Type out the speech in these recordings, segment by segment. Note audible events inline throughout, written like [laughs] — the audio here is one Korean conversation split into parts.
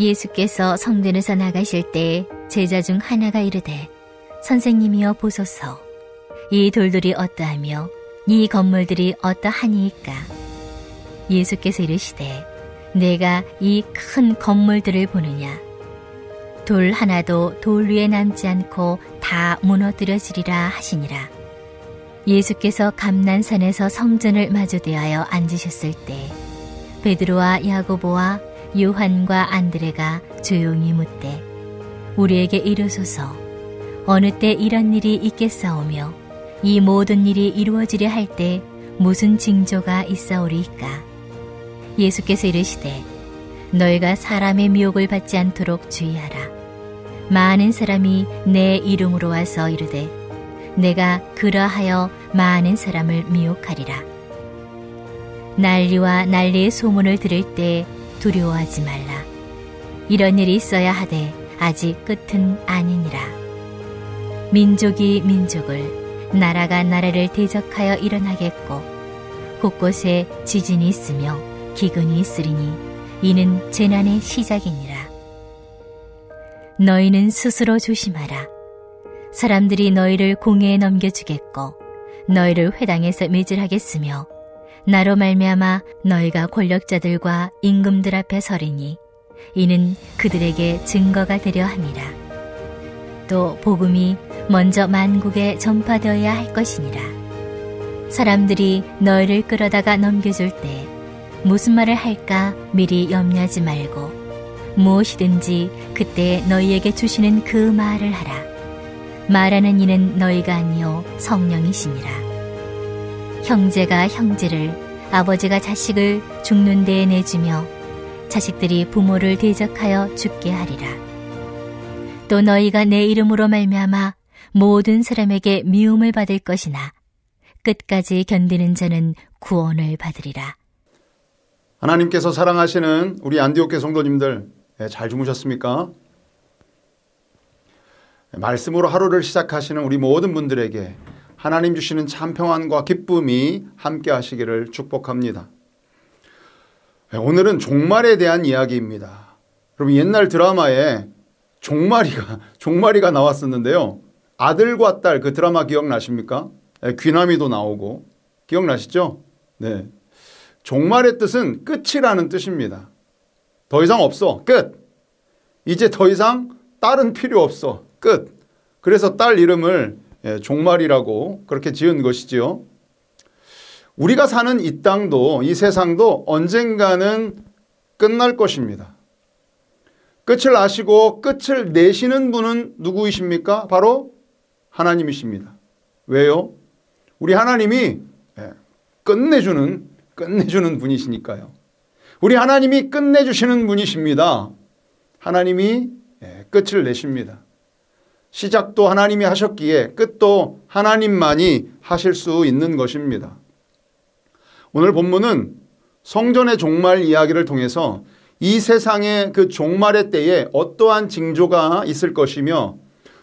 예수께서 성전에서 나가실 때 제자 중 하나가 이르되 선생님이여 보소서 이 돌들이 어떠하며 이 건물들이 어떠하니이까? 예수께서 이르시되 내가 이 큰 건물들을 보느냐? 돌 하나도 돌 위에 남지 않고 다 무너뜨려지리라 하시니라. 예수께서 감난산에서 성전을 마주대하여 앉으셨을 때 베드로와 야고보와 요한과 안드레가 조용히 묻되 우리에게 이르소서. 어느 때 이런 일이 있겠사오며 이 모든 일이 이루어지려 할 때 무슨 징조가 있사오리이까 예수께서 이르시되 너희가 사람의 미혹을 받지 않도록 주의하라 많은 사람이 내 이름으로 와서 이르되 내가 그러하여 많은 사람을 미혹하리라 난리와 난리의 소문을 들을 때 두려워하지 말라. 이런 일이 있어야 하되 아직 끝은 아니니라. 민족이 민족을, 나라가 나라를 대적하여 일어나겠고, 곳곳에 지진이 있으며 기근이 있으리니 이는 재난의 시작이니라. 너희는 스스로 조심하라. 사람들이 너희를 공회에 넘겨주겠고, 너희를 회당에서 매질하겠으며, 나로 말미암아 너희가 권력자들과 임금들 앞에 서리니 이는 그들에게 증거가 되려 함이라. 또 복음이 먼저 만국에 전파되어야 할 것이니라. 사람들이 너희를 끌어다가 넘겨줄 때 무슨 말을 할까 미리 염려하지 말고 무엇이든지 그때 너희에게 주시는 그 말을 하라. 말하는 이는 너희가 아니요 성령이시니라. 형제가 형제를, 아버지가 자식을 죽는 데에 내주며 자식들이 부모를 대적하여 죽게 하리라. 또 너희가 내 이름으로 말미암아 모든 사람에게 미움을 받을 것이나 끝까지 견디는 자는 구원을 받으리라. 하나님께서 사랑하시는 우리 안디옥계 성도님들 예, 잘 주무셨습니까? 말씀으로 하루를 시작하시는 우리 모든 분들에게 하나님 주시는 참 평안과 기쁨이 함께 하시기를 축복합니다. 네, 오늘은 종말에 대한 이야기입니다. 여러분 옛날 드라마에 종말이가 [laughs] 종말이가 나왔었는데요. 아들과 딸 그 드라마 기억나십니까? 네, 귀남이도 나오고 기억나시죠? 네. 종말의 뜻은 끝이라는 뜻입니다. 더 이상 없어. 끝. 이제 더 이상 딸은 필요 없어. 끝. 그래서 딸 이름을 예, 종말이라고 그렇게 지은 것이지요. 우리가 사는 이 땅도 이 세상도 언젠가는 끝날 것입니다. 끝을 아시고 끝을 내시는 분은 누구이십니까? 바로 하나님이십니다. 왜요? 우리 하나님이 예, 끝내주는 끝내주는 분이시니까요. 우리 하나님이 끝내주시는 분이십니다. 하나님이 예, 끝을 내십니다. 시작도 하나님이 하셨기에 끝도 하나님만이 하실 수 있는 것입니다. 오늘 본문은 성전의 종말 이야기를 통해서 이 세상의 그 종말의 때에 어떠한 징조가 있을 것이며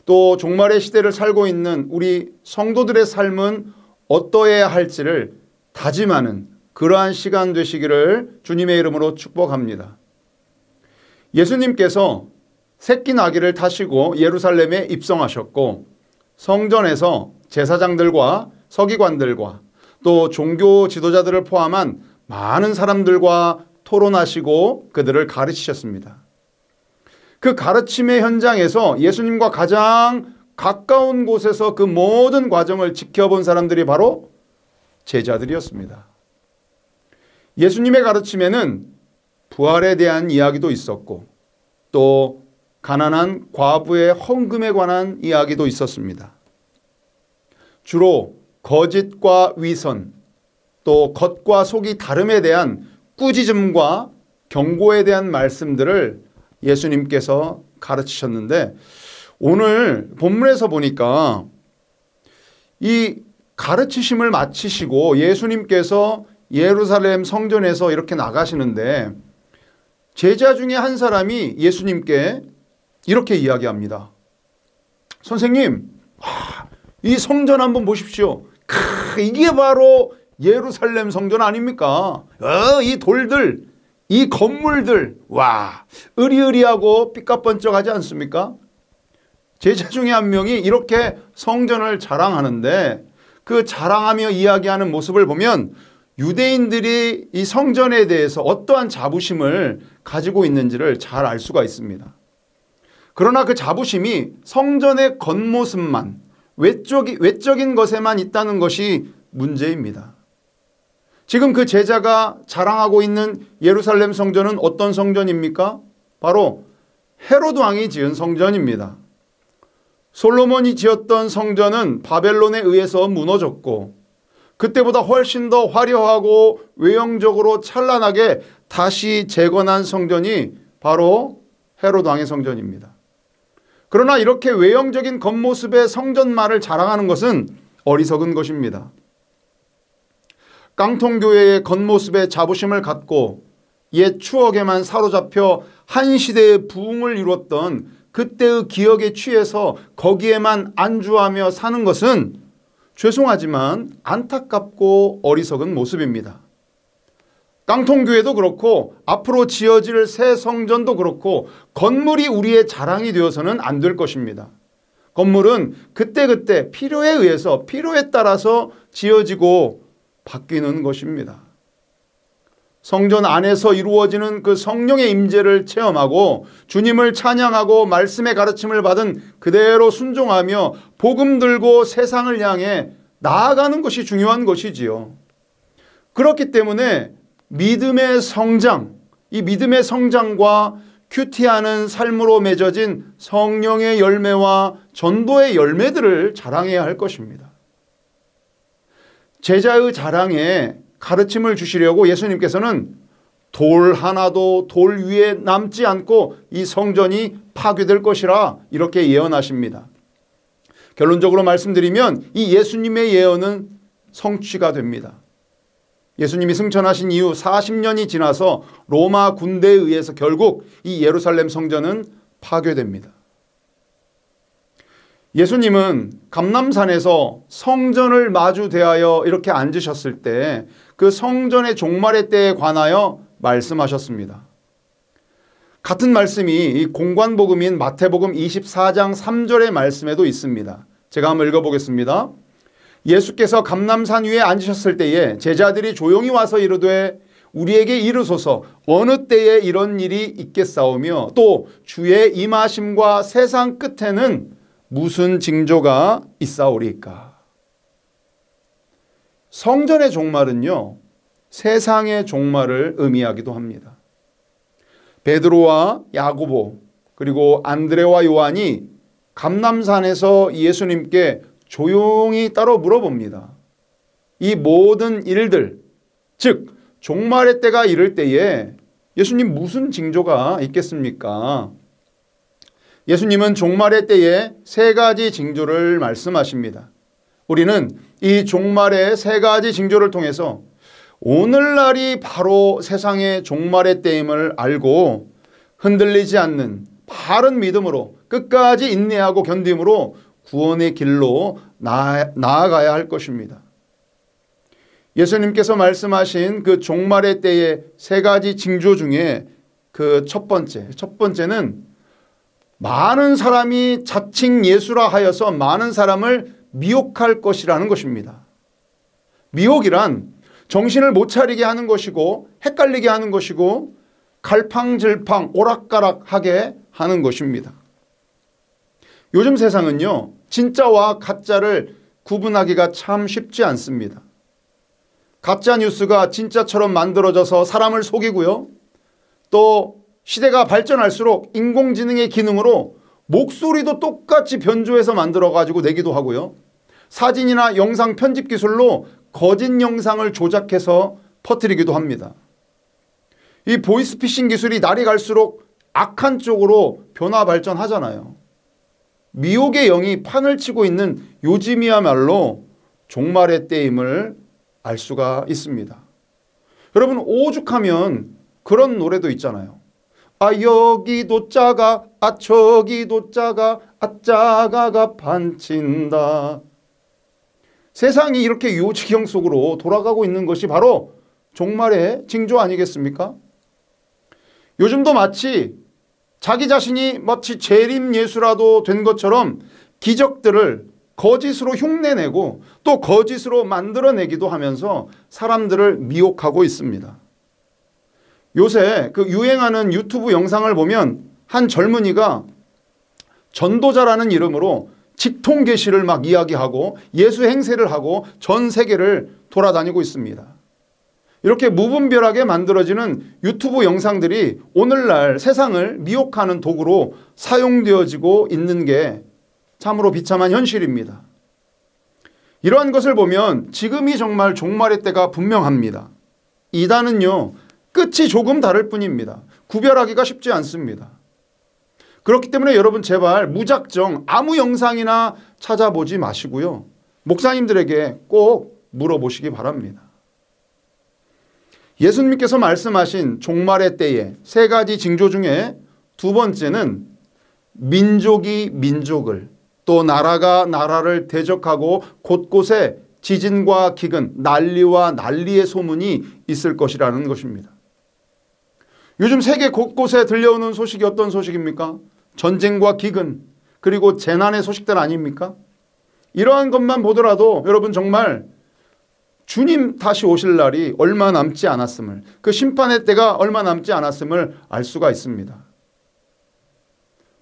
또 종말의 시대를 살고 있는 우리 성도들의 삶은 어떠해야 할지를 다짐하는 그러한 시간 되시기를 주님의 이름으로 축복합니다. 예수님께서 새끼 나귀를 타시고 예루살렘에 입성하셨고 성전에서 제사장들과 서기관들과 또 종교 지도자들을 포함한 많은 사람들과 토론하시고 그들을 가르치셨습니다. 그 가르침의 현장에서 예수님과 가장 가까운 곳에서 그 모든 과정을 지켜본 사람들이 바로 제자들이었습니다. 예수님의 가르침에는 부활에 대한 이야기도 있었고 또 가난한 과부의 헌금에 관한 이야기도 있었습니다. 주로 거짓과 위선 또 겉과 속이 다름에 대한 꾸짖음과 경고에 대한 말씀들을 예수님께서 가르치셨는데 오늘 본문에서 보니까 이 가르치심을 마치시고 예수님께서 예루살렘 성전에서 이렇게 나가시는데 제자 중에 한 사람이 예수님께 이렇게 이야기합니다. 선생님, 이 성전 한번 보십시오. 크, 이게 바로 예루살렘 성전 아닙니까? 어, 이 돌들, 이 건물들, 와, 으리으리하고 삐까번쩍하지 않습니까? 제자 중에 한 명이 이렇게 성전을 자랑하는데 그 자랑하며 이야기하는 모습을 보면 유대인들이 이 성전에 대해서 어떠한 자부심을 가지고 있는지를 잘 알 수가 있습니다. 그러나 그 자부심이 성전의 겉모습만 외적인 것에만 있다는 것이 문제입니다. 지금 그 제자가 자랑하고 있는 예루살렘 성전은 어떤 성전입니까? 바로 헤로드 왕이 지은 성전입니다. 솔로몬이 지었던 성전은 바벨론에 의해서 무너졌고 그때보다 훨씬 더 화려하고 외형적으로 찬란하게 다시 재건한 성전이 바로 헤로드 왕의 성전입니다. 그러나 이렇게 외형적인 겉모습의 성전만을 자랑하는 것은 어리석은 것입니다. 깡통교회의 겉모습에 자부심을 갖고 옛 추억에만 사로잡혀 한 시대의 부흥을 이뤘던 그때의 기억에 취해서 거기에만 안주하며 사는 것은 죄송하지만 안타깝고 어리석은 모습입니다. 깡통교회도 그렇고 앞으로 지어질 새 성전도 그렇고 건물이 우리의 자랑이 되어서는 안 될 것입니다. 건물은 그때그때 필요에 의해서 필요에 따라서 지어지고 바뀌는 것입니다. 성전 안에서 이루어지는 그 성령의 임재를 체험하고 주님을 찬양하고 말씀의 가르침을 받은 그대로 순종하며 복음 들고 세상을 향해 나아가는 것이 중요한 것이지요. 그렇기 때문에 믿음의 성장, 이 믿음의 성장과 큐티하는 삶으로 맺어진 성령의 열매와 전도의 열매들을 자랑해야 할 것입니다. 제자의 자랑에 가르침을 주시려고 예수님께서는 돌 하나도 돌 위에 남지 않고 이 성전이 파괴될 것이라 이렇게 예언하십니다. 결론적으로 말씀드리면 이 예수님의 예언은 성취가 됩니다. 예수님이 승천하신 이후 40년이 지나서 로마 군대에 의해서 결국 이 예루살렘 성전은 파괴됩니다. 예수님은 감남산에서 성전을 마주 대하여 이렇게 앉으셨을 때 그 성전의 종말의 때에 관하여 말씀하셨습니다. 같은 말씀이 공관복음인 마태복음 24장 3절의 말씀에도 있습니다. 제가 한번 읽어보겠습니다. 예수께서 감남산 위에 앉으셨을 때에 제자들이 조용히 와서 이르되 우리에게 이르소서 어느 때에 이런 일이 있겠사오며 또 주의 임하심과 세상 끝에는 무슨 징조가 있사오리까 성전의 종말은요 세상의 종말을 의미하기도 합니다. 베드로와 야고보 그리고 안드레와 요한이 감남산에서 예수님께 조용히 따로 물어봅니다. 이 모든 일들, 즉 종말의 때가 이를 때에 예수님 무슨 징조가 있겠습니까? 예수님은 종말의 때에 세 가지 징조를 말씀하십니다. 우리는 이 종말의 세 가지 징조를 통해서 오늘날이 바로 세상의 종말의 때임을 알고 흔들리지 않는 바른 믿음으로 끝까지 인내하고 견딤으로 구원의 길로 나아가야 할 것입니다. 예수님께서 말씀하신 그 종말의 때의 세 가지 징조 중에 그 첫 번째, 첫 번째는 많은 사람이 자칭 예수라 하여서 많은 사람을 미혹할 것이라는 것입니다. 미혹이란 정신을 못 차리게 하는 것이고 헷갈리게 하는 것이고 갈팡질팡 오락가락하게 하는 것입니다. 요즘 세상은요. 진짜와 가짜를 구분하기가 참 쉽지 않습니다. 가짜 뉴스가 진짜처럼 만들어져서 사람을 속이고요. 또 시대가 발전할수록 인공지능의 기능으로 목소리도 똑같이 변조해서 만들어 가지고 내기도 하고요. 사진이나 영상 편집 기술로 거짓 영상을 조작해서 퍼뜨리기도 합니다. 이 보이스피싱 기술이 날이 갈수록 악한 쪽으로 변화 발전하잖아요. 미혹의 영이 판을 치고 있는 요즘이야말로 종말의 때임을 알 수가 있습니다. 여러분 오죽하면 그런 노래도 있잖아요. 아 여기도 짜가 아 저기도 짜가 아 짜가가 반친다. 세상이 이렇게 요지경 속으로 돌아가고 있는 것이 바로 종말의 징조 아니겠습니까? 요즘도 마치 자기 자신이 마치 재림 예수라도 된 것처럼 기적들을 거짓으로 흉내내고 또 거짓으로 만들어내기도 하면서 사람들을 미혹하고 있습니다. 요새 그 유행하는 유튜브 영상을 보면 한 젊은이가 전도자라는 이름으로 직통 계시를 막 이야기하고 예수 행세를 하고 전 세계를 돌아다니고 있습니다. 이렇게 무분별하게 만들어지는 유튜브 영상들이 오늘날 세상을 미혹하는 도구로 사용되어지고 있는 게 참으로 비참한 현실입니다. 이러한 것을 보면 지금이 정말 종말의 때가 분명합니다. 이단은요, 끝이 조금 다를 뿐입니다. 구별하기가 쉽지 않습니다. 그렇기 때문에 여러분 제발 무작정 아무 영상이나 찾아보지 마시고요. 목사님들에게 꼭 물어보시기 바랍니다. 예수님께서 말씀하신 종말의 때에 세 가지 징조 중에 두 번째는 민족이 민족을 또 나라가 나라를 대적하고 곳곳에 지진과 기근, 난리와 난리의 소문이 있을 것이라는 것입니다. 요즘 세계 곳곳에 들려오는 소식이 어떤 소식입니까? 전쟁과 기근 그리고 재난의 소식들 아닙니까? 이러한 것만 보더라도 여러분 정말 주님 다시 오실 날이 얼마 남지 않았음을 그 심판의 때가 얼마 남지 않았음을 알 수가 있습니다.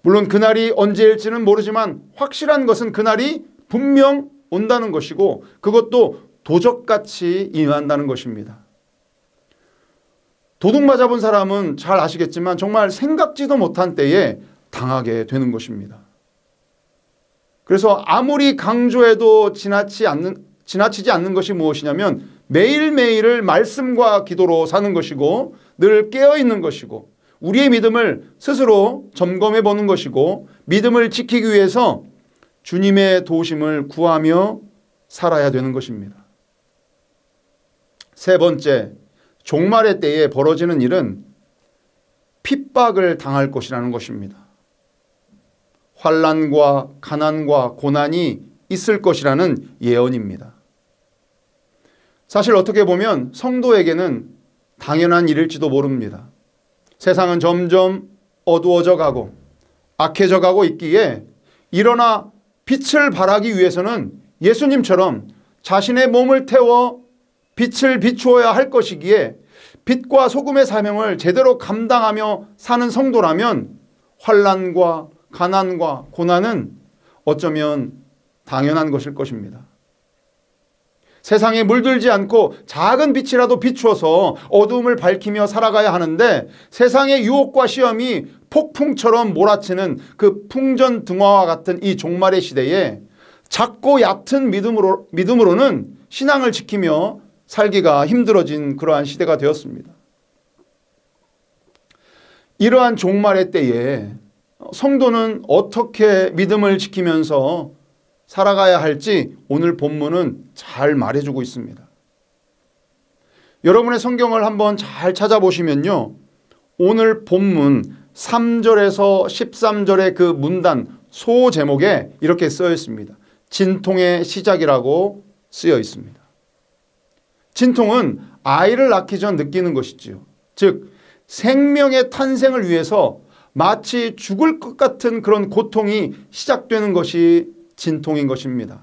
물론 그날이 언제일지는 모르지만 확실한 것은 그날이 분명 온다는 것이고 그것도 도적같이 임한다는 것입니다. 도둑 맞아본 사람은 잘 아시겠지만 정말 생각지도 못한 때에 당하게 되는 것입니다. 그래서 아무리 강조해도 지나치 않는, 지나치지 않는 것이 무엇이냐면 매일매일을 말씀과 기도로 사는 것이고 늘 깨어있는 것이고 우리의 믿음을 스스로 점검해 보는 것이고 믿음을 지키기 위해서 주님의 도심을 구하며 살아야 되는 것입니다. 세 번째, 종말의 때에 벌어지는 일은 핍박을 당할 것이라는 것입니다. 환란과 가난과 고난이 있을 것이라는 예언입니다. 사실 어떻게 보면 성도에게는 당연한 일일지도 모릅니다. 세상은 점점 어두워져 가고 악해져 가고 있기에 일어나 빛을 발하기 위해서는 예수님처럼 자신의 몸을 태워 빛을 비추어야 할 것이기에 빛과 소금의 사명을 제대로 감당하며 사는 성도라면 환란과 가난과 고난은 어쩌면 당연한 것일 것입니다. 세상에 물들지 않고 작은 빛이라도 비추어서 어둠을 밝히며 살아가야 하는데 세상의 유혹과 시험이 폭풍처럼 몰아치는 그 풍전등화와 같은 이 종말의 시대에 작고 얕은 믿음으로, 믿음으로는 신앙을 지키며 살기가 힘들어진 그러한 시대가 되었습니다. 이러한 종말의 때에 성도는 어떻게 믿음을 지키면서 살아가야 할지 오늘 본문은 잘 말해주고 있습니다. 여러분의 성경을 한번 잘 찾아보시면요. 오늘 본문 3절에서 13절의 그 문단 소 제목에 이렇게 쓰여 있습니다. 진통의 시작이라고 쓰여 있습니다. 진통은 아이를 낳기 전 느끼는 것이지요. 즉 생명의 탄생을 위해서 마치 죽을 것 같은 그런 고통이 시작되는 것이 진통인 것입니다.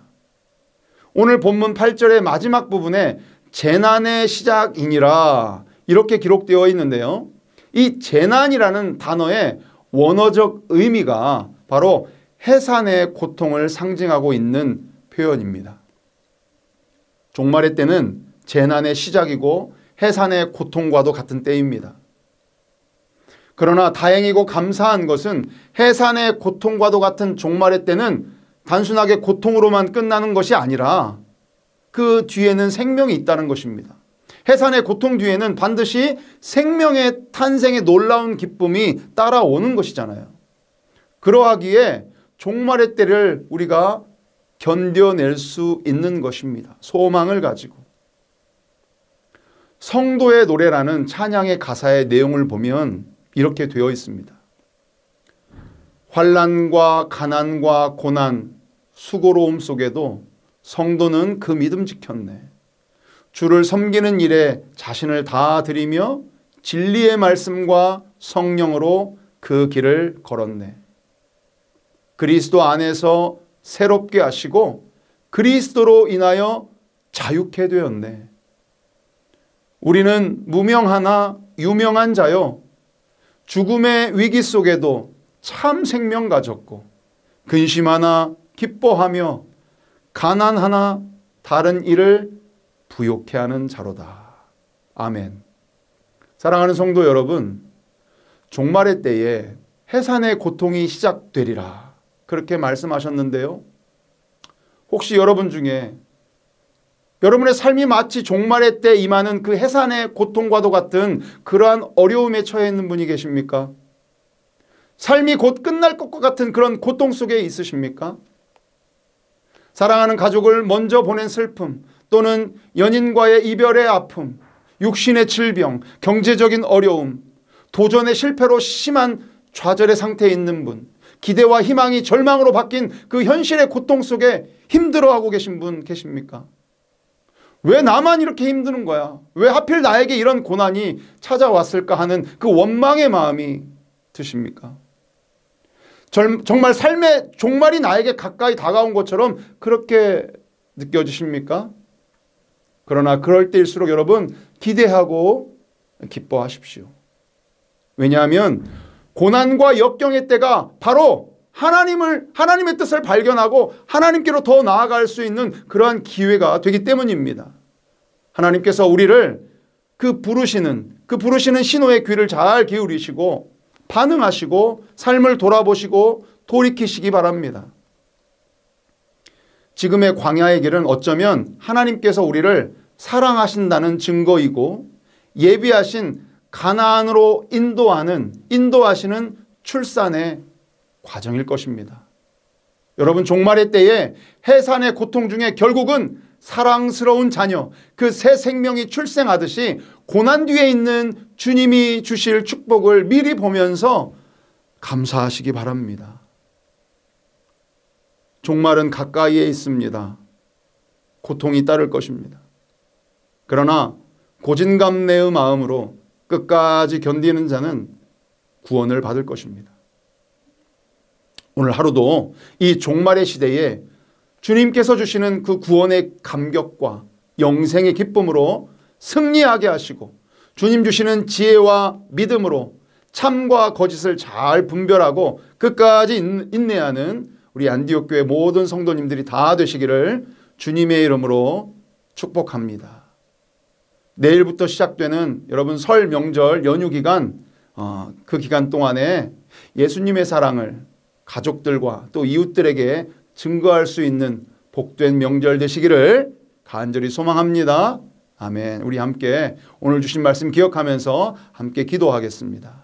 오늘 본문 8절의 마지막 부분에 재난의 시작이니라 이렇게 기록되어 있는데요. 이 재난이라는 단어의 원어적 의미가 바로 해산의 고통을 상징하고 있는 표현입니다. 종말의 때는 재난의 시작이고 해산의 고통과도 같은 때입니다. 그러나 다행이고 감사한 것은 해산의 고통과도 같은 종말의 때는 단순하게 고통으로만 끝나는 것이 아니라 그 뒤에는 생명이 있다는 것입니다. 해산의 고통 뒤에는 반드시 생명의 탄생의 놀라운 기쁨이 따라오는 것이잖아요. 그러하기에 종말의 때를 우리가 견뎌낼 수 있는 것입니다. 소망을 가지고. 성도의 노래라는 찬양의 가사의 내용을 보면 이렇게 되어 있습니다. 환란과 가난과 고난, 수고로움 속에도 성도는 그 믿음 지켰네. 주를 섬기는 일에 자신을 다 드리며 진리의 말씀과 성령으로 그 길을 걸었네. 그리스도 안에서 새롭게 하시고 그리스도로 인하여 자유케 되었네. 우리는 무명하나 유명한 자요. 죽음의 위기 속에도 참 생명 가졌고 근심하나 기뻐하며 가난하나 다른 일을 부욕해 하는 자로다. 아멘. 사랑하는 성도 여러분, 종말의 때에 해산의 고통이 시작되리라. 그렇게 말씀하셨는데요. 혹시 여러분 중에 여러분의 삶이 마치 종말의 때 임하는 그 해산의 고통과도 같은 그러한 어려움에 처해 있는 분이 계십니까? 삶이 곧 끝날 것과 같은 그런 고통 속에 있으십니까? 사랑하는 가족을 먼저 보낸 슬픔 또는 연인과의 이별의 아픔, 육신의 질병, 경제적인 어려움, 도전의 실패로 심한 좌절의 상태에 있는 분, 기대와 희망이 절망으로 바뀐 그 현실의 고통 속에 힘들어하고 계신 분 계십니까? 왜 나만 이렇게 힘드는 거야? 왜 하필 나에게 이런 고난이 찾아왔을까 하는 그 원망의 마음이 드십니까? 정말 삶의 종말이 나에게 가까이 다가온 것처럼 그렇게 느껴지십니까? 그러나 그럴 때일수록 여러분 기대하고 기뻐하십시오. 왜냐하면 고난과 역경의 때가 바로 하나님을 하나님의 뜻을 발견하고 하나님께로 더 나아갈 수 있는 그러한 기회가 되기 때문입니다. 하나님께서 우리를 그 부르시는 그 부르시는 신호의 귀를 잘 기울이시고 반응하시고 삶을 돌아보시고 돌이키시기 바랍니다. 지금의 광야의 길은 어쩌면 하나님께서 우리를 사랑하신다는 증거이고 예비하신 가나안으로 인도하는 인도하시는 출산의 과정일 것입니다. 여러분 종말의 때에 해산의 고통 중에 결국은 사랑스러운 자녀, 그 새 생명이 출생하듯이 고난 뒤에 있는 주님이 주실 축복을 미리 보면서 감사하시기 바랍니다. 종말은 가까이에 있습니다. 고통이 따를 것입니다. 그러나 고진감래의 마음으로 끝까지 견디는 자는 구원을 받을 것입니다. 오늘 하루도 이 종말의 시대에 주님께서 주시는 그 구원의 감격과 영생의 기쁨으로 승리하게 하시고 주님 주시는 지혜와 믿음으로 참과 거짓을 잘 분별하고 끝까지 인내하는 우리 안디옥 교회 모든 성도님들이 다 되시기를 주님의 이름으로 축복합니다. 내일부터 시작되는 여러분 설 명절 연휴 기간 어, 그 기간 동안에 예수님의 사랑을 가족들과 또 이웃들에게 증거할 수 있는 복된 명절 되시기를 간절히 소망합니다. 아멘. 우리 함께 오늘 주신 말씀 기억하면서 함께 기도하겠습니다.